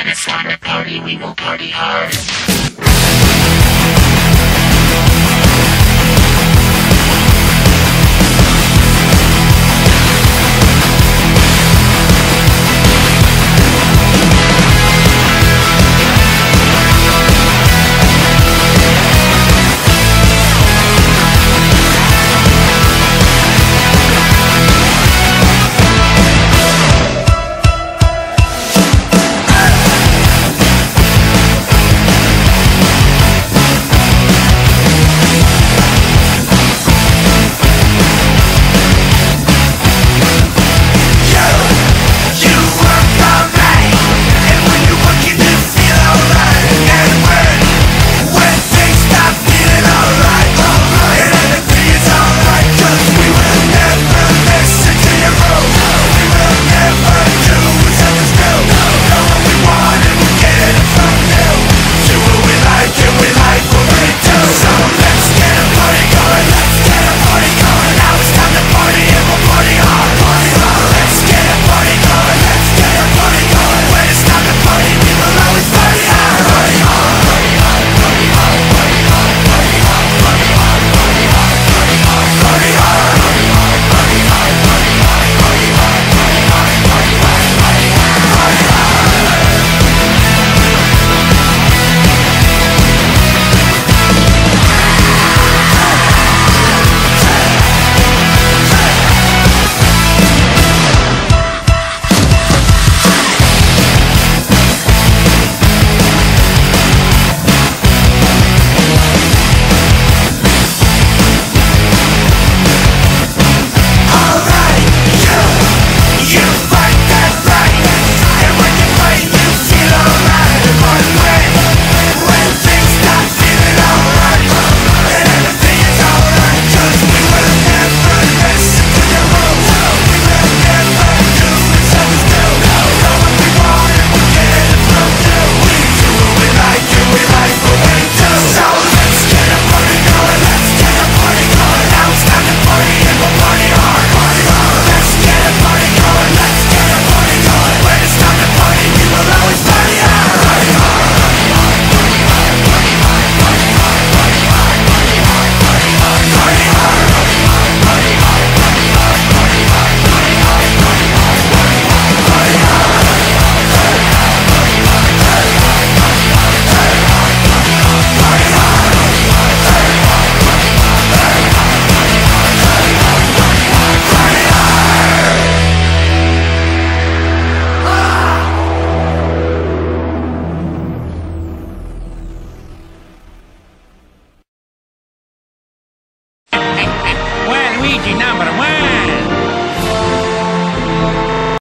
When it's time to party, we will party hard. Luigi number one.